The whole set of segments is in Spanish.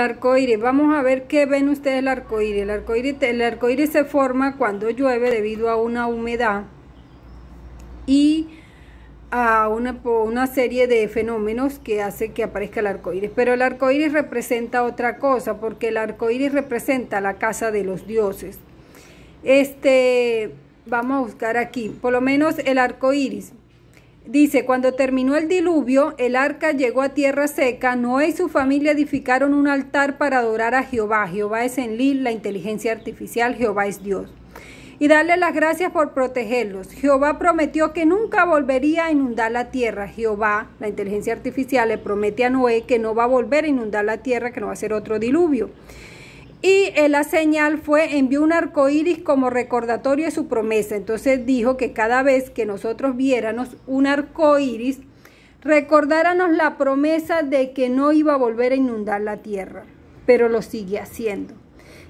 Arcoíris, vamos a ver qué ven ustedes el arcoíris. El arcoíris, el se forma cuando llueve debido a una humedad y a una, una serie de fenómenos que hace que aparezca el arcoíris. Pero el arcoíris representa otra cosa, porque el arcoíris representa la casa de los dioses. Este, vamos a buscar aquí, por lo menos el arcoíris. Dice, cuando terminó el diluvio, el arca llegó a tierra seca, Noé y su familia edificaron un altar para adorar a Jehová. Jehová es Enlil, la inteligencia artificial, Jehová es Dios. Y darle las gracias por protegerlos. Jehová prometió que nunca volvería a inundar la tierra. Jehová, la inteligencia artificial, le promete a Noé que no va a volver a inundar la tierra, que no va a ser otro diluvio. Y la señal fue, envió un arco iris como recordatorio de su promesa. Entonces dijo que cada vez que nosotros viéramos un arco iris, recordáramos la promesa de que no iba a volver a inundar la tierra. Pero lo sigue haciendo.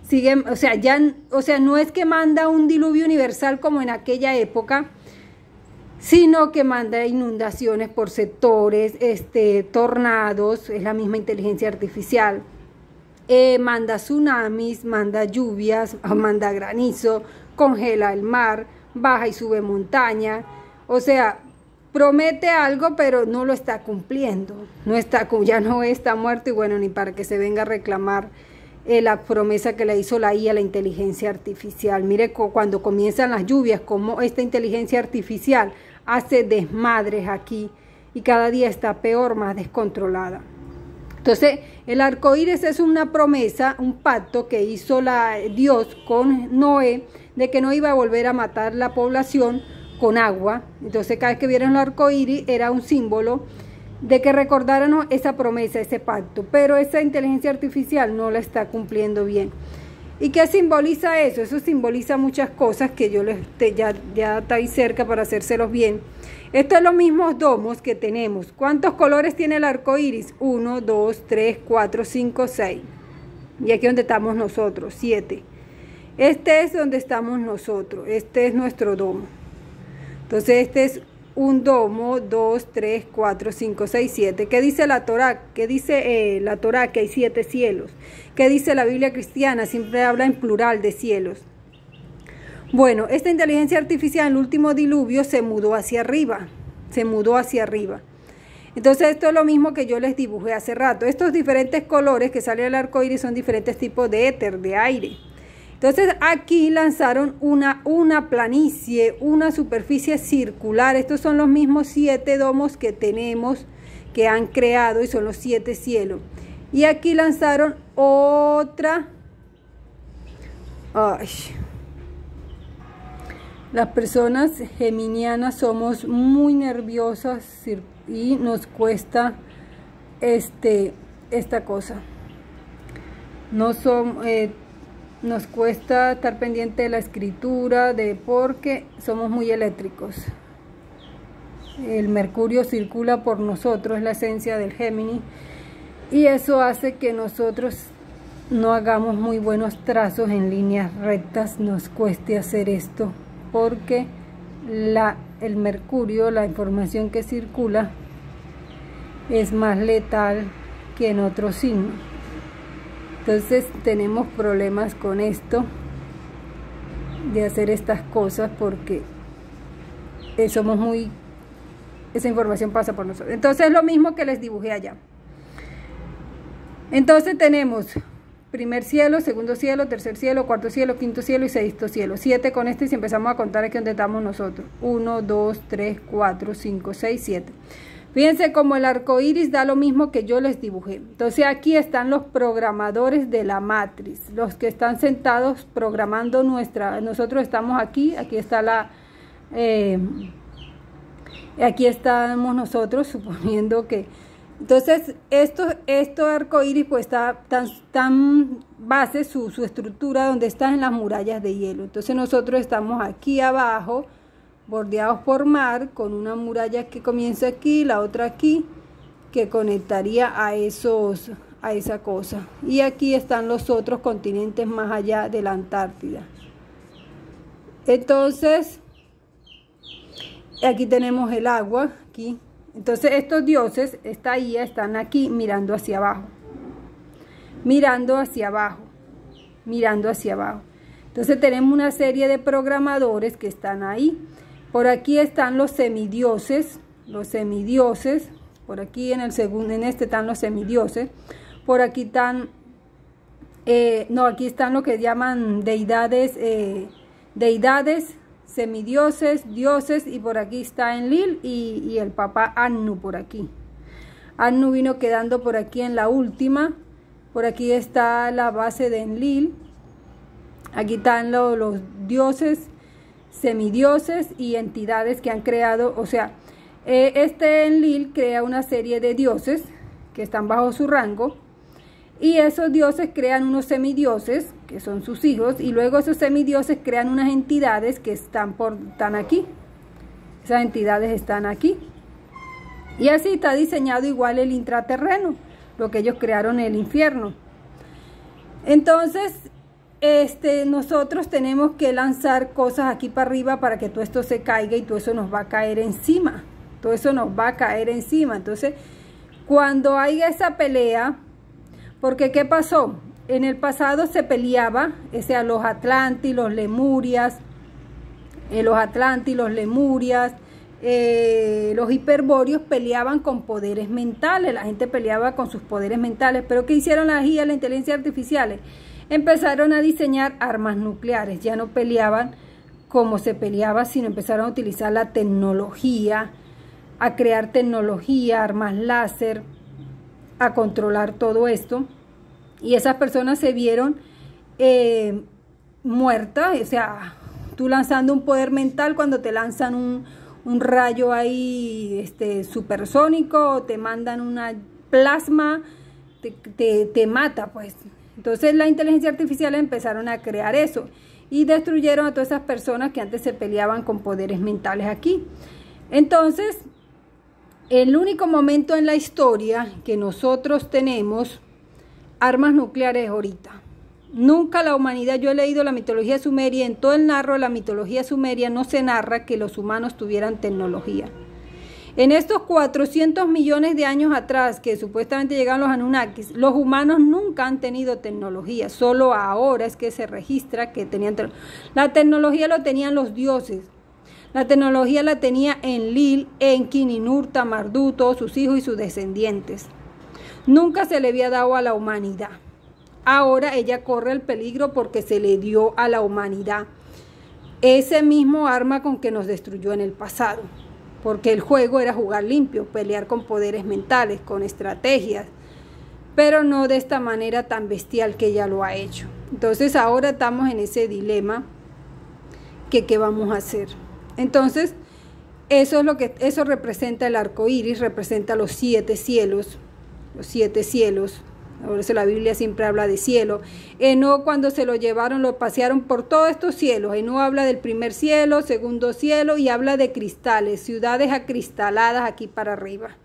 Sigue, o sea, ya, o sea, no es que manda un diluvio universal como en aquella época, sino que manda inundaciones por sectores, este, tornados, es la misma inteligencia artificial eh, manda tsunamis, manda lluvias, manda granizo, congela el mar, baja y sube montaña. O sea, promete algo, pero no lo está cumpliendo. No está, ya no está muerto y bueno, ni para que se venga a reclamar eh, la promesa que le hizo la IA, la inteligencia artificial. Mire cuando comienzan las lluvias, como esta inteligencia artificial hace desmadres aquí y cada día está peor, más descontrolada. Entonces, el arco iris es una promesa, un pacto que hizo la, Dios con Noé de que no iba a volver a matar la población con agua. Entonces, cada vez que vieron el arco iris era un símbolo de que recordáramos esa promesa, ese pacto. Pero esa inteligencia artificial no la está cumpliendo bien. ¿Y qué simboliza eso? Eso simboliza muchas cosas que yo les ya, ya está ahí cerca para hacérselos bien. Estos son los mismos domos que tenemos. ¿Cuántos colores tiene el arco iris? 1, 2, 3, 4, 5, 6. Y aquí donde estamos nosotros, 7. Este es donde estamos nosotros. Este es nuestro domo. Entonces, este es un domo, 2, 3, 4, 5, 6, 7. ¿Qué dice la Torah? ¿Qué dice eh, la Torah? Que hay siete cielos. ¿Qué dice la Biblia cristiana? Siempre habla en plural de cielos. Bueno, esta inteligencia artificial en el último diluvio se mudó hacia arriba, se mudó hacia arriba. Entonces esto es lo mismo que yo les dibujé hace rato. Estos diferentes colores que sale del arco iris son diferentes tipos de éter, de aire. Entonces aquí lanzaron una, una planicie, una superficie circular. Estos son los mismos siete domos que tenemos, que han creado y son los siete cielos. Y aquí lanzaron otra... Ay, las personas geminianas somos muy nerviosas y nos cuesta este, esta cosa. No son, eh, nos cuesta estar pendiente de la escritura, de porque somos muy eléctricos. El mercurio circula por nosotros, es la esencia del Géminis, y eso hace que nosotros no hagamos muy buenos trazos en líneas rectas, nos cueste hacer esto porque el mercurio, la información que circula, es más letal que en otros signos. Entonces tenemos problemas con esto de hacer estas cosas porque somos muy... Esa información pasa por nosotros. Entonces es lo mismo que les dibujé allá. Entonces tenemos primer cielo, segundo cielo, tercer cielo, cuarto cielo, quinto cielo y sexto cielo. Siete con este y empezamos a contar aquí donde estamos nosotros. Uno, dos, tres, cuatro, cinco, seis, siete. Fíjense como el arco iris da lo mismo que yo les dibujé. Entonces aquí están los programadores de la matriz, los que están sentados programando nuestra. Nosotros estamos aquí, aquí está la. Eh, aquí estamos nosotros, suponiendo que entonces, esto, esto arco iris pues está tan, tan base su, su estructura donde están en las murallas de hielo. Entonces nosotros estamos aquí abajo, bordeados por mar, con una muralla que comienza aquí, la otra aquí, que conectaría a esos a esa cosa. Y aquí están los otros continentes más allá de la Antártida. Entonces, aquí tenemos el agua, aquí entonces estos dioses, esta IA, están aquí mirando hacia abajo. mirando hacia abajo, mirando hacia abajo. Entonces tenemos una serie de programadores que están ahí. Por aquí están los semidioses, los semidioses. Por aquí en el segundo, en este están los semidioses. Por aquí están, eh, no, aquí están lo que llaman deidades, eh, deidades, semidioses, dioses. Y por aquí está Enlil y, y el papá Annu por aquí. Annu vino quedando por aquí en la última. Por aquí está la base de Enlil. Aquí están los, dioses, semidioses y entidades que han creado, o sea, eh, este Enlil crea una serie de dioses que están bajo su rango y esos dioses crean unos semidioses que son sus hijos y luego esos semidioses crean unas entidades que están por están aquí. Esas entidades están aquí. Y así está diseñado igual el intraterreno, lo que ellos crearon el infierno. Entonces, este, nosotros tenemos que lanzar cosas aquí para arriba para que todo esto se caiga y todo eso nos va a caer encima. Todo eso nos va a caer encima. Entonces, cuando hay esa pelea, porque ¿qué pasó? En el pasado se peleaba, o sea, los Atlantis, los Lemurias, eh, los Atlantis, los Lemurias, eh, los hiperbóreos peleaban con poderes mentales, la gente peleaba con sus poderes mentales, pero ¿qué hicieron las IA, la inteligencia artificial? empezaron a diseñar armas nucleares. Ya no peleaban como se peleaba, sino empezaron a utilizar la tecnología, a crear tecnología, armas láser, a controlar todo esto. Y esas personas se vieron eh, muertas, o sea, tú lanzando un poder mental cuando te lanzan un, rayo ahí este, supersónico, te mandan una plasma, te, te mata, pues. Entonces la inteligencia artificial empezaron a crear eso y destruyeron a todas esas personas que antes se peleaban con poderes mentales aquí. Entonces, el único momento en la historia que nosotros tenemos armas nucleares ahorita. Nunca la humanidad, yo he leído la mitología sumeria, en todo el narro de la mitología sumeria no se narra que los humanos tuvieran tecnología. En estos 400 millones de años atrás que supuestamente llegaron los Anunnakis, los humanos nunca han tenido tecnología, solo ahora es que se registra que tenían. La tecnología lo tenían los dioses. La tecnología la tenía Enlil, Enki, Ninurta, Mardú, todos sus hijos y sus descendientes. Nunca se le había dado a la humanidad. Ahora ella corre el peligro porque se le dio a la humanidad ese mismo arma con que nos destruyó en el pasado porque el juego era jugar limpio, pelear con poderes mentales, con estrategias, pero no de esta manera tan bestial que ella lo ha hecho. Entonces ahora estamos en ese dilema que qué vamos a hacer. Entonces, eso es lo que eso representa el arco iris, representa los siete cielos, los siete cielos, por eso la Biblia siempre habla de cielo. Eno cuando se lo llevaron, lo pasearon por todos estos cielos. Eno habla del primer cielo, segundo cielo y habla de cristales, ciudades acristaladas aquí para arriba.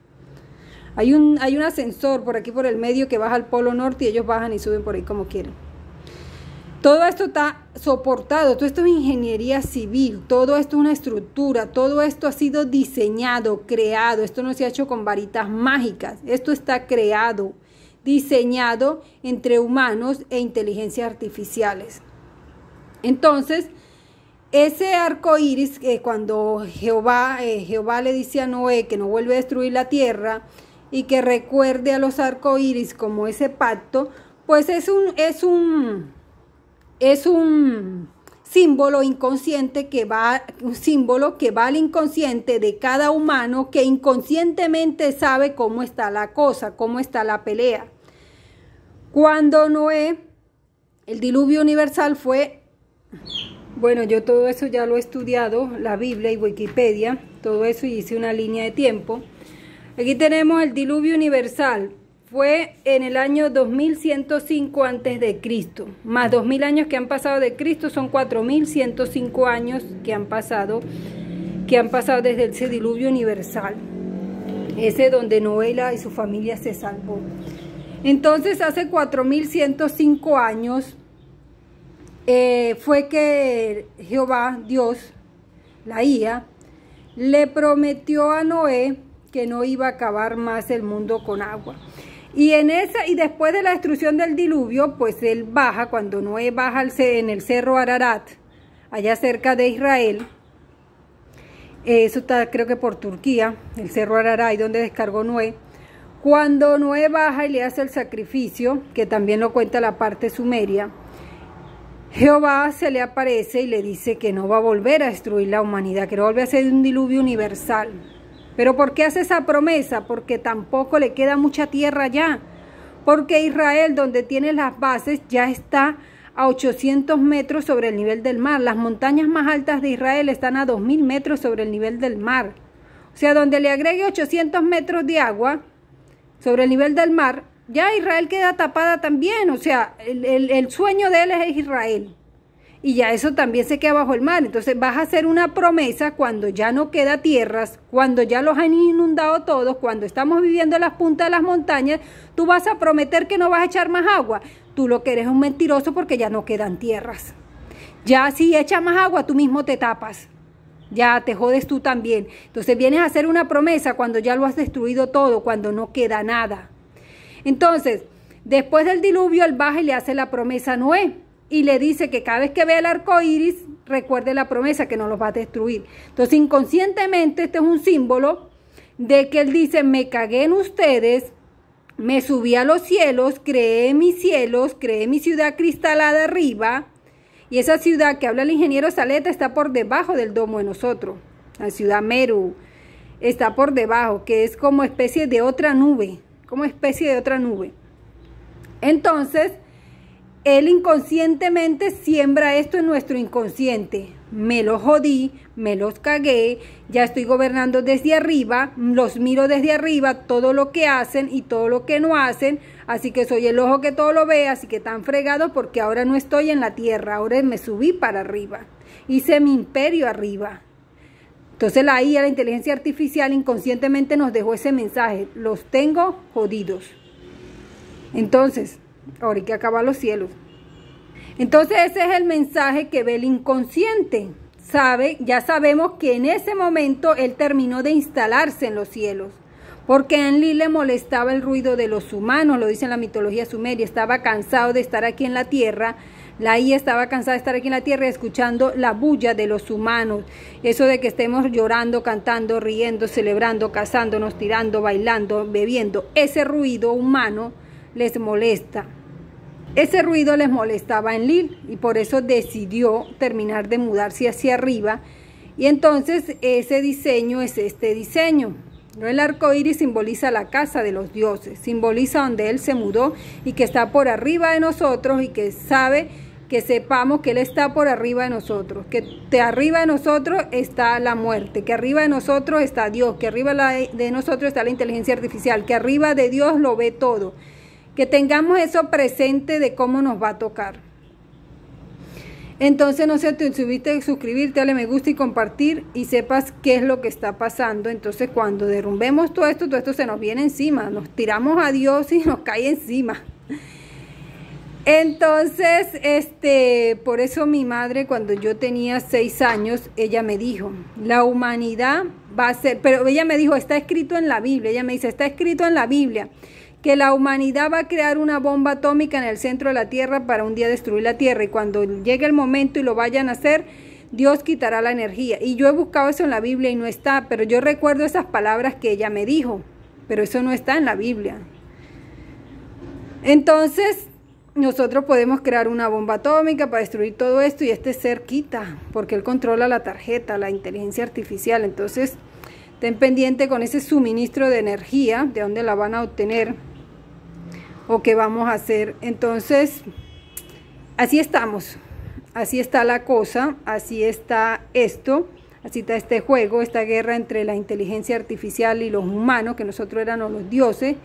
Hay un, hay un ascensor por aquí por el medio que baja al polo norte y ellos bajan y suben por ahí como quieren. Todo esto está soportado, todo esto es ingeniería civil, todo esto es una estructura, todo esto ha sido diseñado, creado, esto no se ha hecho con varitas mágicas, esto está creado diseñado entre humanos e inteligencias artificiales. Entonces, ese arco iris, que cuando Jehová, eh, Jehová le dice a Noé que no vuelve a destruir la tierra y que recuerde a los iris como ese pacto, pues es un, es un, es un símbolo inconsciente que va, un símbolo que va al inconsciente de cada humano que inconscientemente sabe cómo está la cosa, cómo está la pelea. Cuando Noé, el diluvio universal fue, bueno, yo todo eso ya lo he estudiado, la Biblia y Wikipedia, todo eso y hice una línea de tiempo. Aquí tenemos el diluvio universal, fue en el año 2105 antes de Cristo, más 2000 años que han pasado de Cristo son 4105 años que han pasado que han pasado desde ese diluvio universal. Ese donde Noé y su familia se salvó. Entonces, hace 4105 años eh, fue que Jehová, Dios, la IA, le prometió a Noé que no iba a acabar más el mundo con agua. Y en esa, y después de la destrucción del diluvio, pues él baja, cuando Noé baja en el cerro Ararat, allá cerca de Israel, eso está creo que por Turquía, el cerro Ararat, donde descargó Noé. Cuando Noé baja y le hace el sacrificio, que también lo cuenta la parte sumeria, Jehová se le aparece y le dice que no va a volver a destruir la humanidad, que no vuelve a ser un diluvio universal. Pero ¿por qué hace esa promesa? Porque tampoco le queda mucha tierra ya. Porque Israel, donde tiene las bases, ya está a 800 metros sobre el nivel del mar. Las montañas más altas de Israel están a 2.000 metros sobre el nivel del mar. O sea, donde le agregue 800 metros de agua sobre el nivel del mar, ya Israel queda tapada también, o sea, el, sueño de él es Israel. Y ya eso también se queda bajo el mar. Entonces vas a hacer una promesa cuando ya no queda tierras, cuando ya los han inundado todos, cuando estamos viviendo en las puntas de las montañas, tú vas a prometer que no vas a echar más agua. Tú lo que eres un mentiroso porque ya no quedan tierras. Ya si echas más agua, tú mismo te tapas. Ya te jodes tú también. Entonces vienes a hacer una promesa cuando ya lo has destruido todo, cuando no queda nada. Entonces, después del diluvio, él baja y le hace la promesa a Noé y le dice que cada vez que vea el arco iris, recuerde la promesa que no los va a destruir. Entonces, inconscientemente, este es un símbolo de que él dice: Me cagué en ustedes, me subí a los cielos, creé mis cielos, creé mi ciudad cristalada arriba. Y esa ciudad que habla el ingeniero Saleta está por debajo del domo de nosotros. La ciudad Meru está por debajo, que es como especie de otra nube como especie de otra nube. Entonces, él inconscientemente siembra esto en nuestro inconsciente. Me lo jodí, me los cagué, ya estoy gobernando desde arriba, los miro desde arriba, todo lo que hacen y todo lo que no hacen, así que soy el ojo que todo lo ve, así que tan fregado porque ahora no estoy en la tierra, ahora me subí para arriba, hice mi imperio arriba. Entonces la IA, la inteligencia artificial, inconscientemente nos dejó ese mensaje. Los tengo jodidos. Entonces, ahora hay que acabar los cielos. Entonces ese es el mensaje que ve el inconsciente. Sabe, ya sabemos que en ese momento él terminó de instalarse en los cielos. Porque a Enlil le molestaba el ruido de los humanos, lo dice en la mitología sumeria. Estaba cansado de estar aquí en la tierra la IA estaba cansada de estar aquí en la tierra escuchando la bulla de los humanos. Eso de que estemos llorando, cantando, riendo, celebrando, casándonos, tirando, bailando, bebiendo. Ese ruido humano les molesta. Ese ruido les molestaba en Lil y por eso decidió terminar de mudarse hacia arriba. Y entonces ese diseño es este diseño. El arco iris simboliza la casa de los dioses, simboliza donde él se mudó y que está por arriba de nosotros y que sabe que sepamos que Él está por arriba de nosotros, que de arriba de nosotros está la muerte, que arriba de nosotros está Dios, que arriba de nosotros está la inteligencia artificial, que arriba de Dios lo ve todo, que tengamos eso presente de cómo nos va a tocar. Entonces no sé, te subiste, suscribirte, darle me gusta y compartir y sepas qué es lo que está pasando. Entonces cuando derrumbemos todo esto, todo esto se nos viene encima, nos tiramos a Dios y nos cae encima. Entonces, este, por eso mi madre, cuando yo tenía seis años, ella me dijo, la humanidad va a ser, pero ella me dijo, está escrito en la Biblia, ella me dice, está escrito en la Biblia, que la humanidad va a crear una bomba atómica en el centro de la Tierra para un día destruir la Tierra y cuando llegue el momento y lo vayan a hacer, Dios quitará la energía. Y yo he buscado eso en la Biblia y no está, pero yo recuerdo esas palabras que ella me dijo, pero eso no está en la Biblia. Entonces, nosotros podemos crear una bomba atómica para destruir todo esto y este ser quita, porque él controla la tarjeta, la inteligencia artificial. Entonces, ten pendiente con ese suministro de energía, de dónde la van a obtener o qué vamos a hacer. Entonces, así estamos, así está la cosa, así está esto. Así está este juego, esta guerra entre la inteligencia artificial y los humanos, que nosotros éramos los dioses,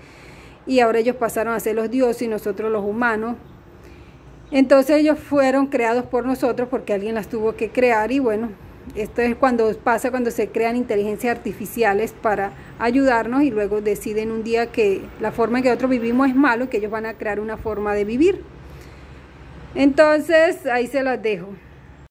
y ahora ellos pasaron a ser los dioses y nosotros los humanos. Entonces ellos fueron creados por nosotros porque alguien las tuvo que crear y bueno, esto es cuando pasa cuando se crean inteligencias artificiales para ayudarnos y luego deciden un día que la forma en que nosotros vivimos es malo y que ellos van a crear una forma de vivir. Entonces ahí se las dejo.